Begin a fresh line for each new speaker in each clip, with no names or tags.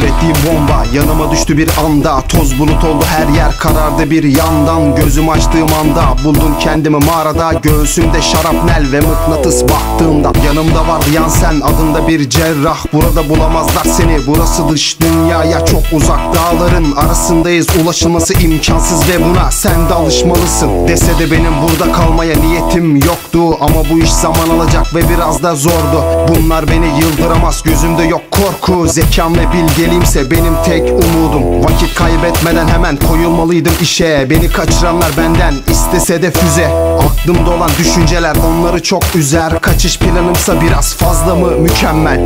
do Yanıma düştü bir anda. Toz bulut oldu her yer karardı bir yandan. Gözüm açtığım anda Buldum kendimi mağarada. Göğsümde şarapnel ve mıknatıs baktığımda Yanımda vardı yan sen adında bir cerrah. Burada bulamazlar seni Burası dış dünyaya çok uzak Dağların arasındayız. Ulaşılması imkansız ve buna sen de alışmalısın. Dese de benim burada kalmaya niyetim yoktu. Ama bu iş zaman alacak ve biraz da zordu. Bunlar beni yıldıramaz Gözümde yok korku. Zekam ve bilgeliğimse benim tek umudum Vakit kaybetmeden hemen koyulmalıydım işe. Beni kaçıranlar benden istese de füze. Aklımda olan düşünceler onları çok üzer. Kaçış planımsa biraz fazla mı mükemmel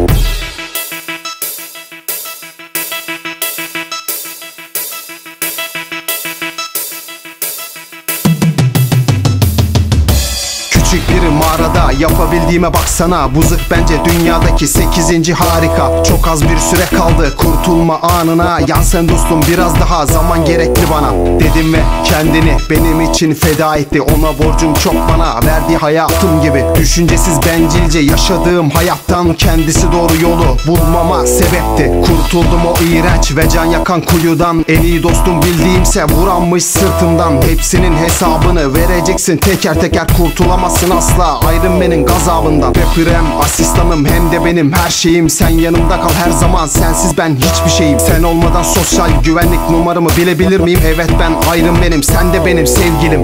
mağarada yapabildiğime baksana. Bu zırh bence dünyadaki 8. harika. Çok az bir süre kaldı kurtulma anına. Yan sen dostum biraz daha zaman gerekli bana. Dedim ve kendini benim için feda etti. Ona borcum çok bana verdiği hayatım gibi. Düşüncesiz bencilce yaşadığım hayattan Kendisi doğru yolu bulmama sebepti. Kurtuldum o iğrenç ve can yakan kuyudan. En iyi dostum bildiğimse vuranmış sırtımdan. Hepsinin hesabını vereceksin. Teker teker kurtulamazsın asla Iron Man'in gazabından Rapper'em asistanım. Hem de benim her şeyim. Sen yanımda kal her zaman. Sensiz ben hiçbir şeyim. Sen olmadan sosyal güvenlik numaramı bilebilir miyim? Evet ben Iron Man'im sen de benim sevgilim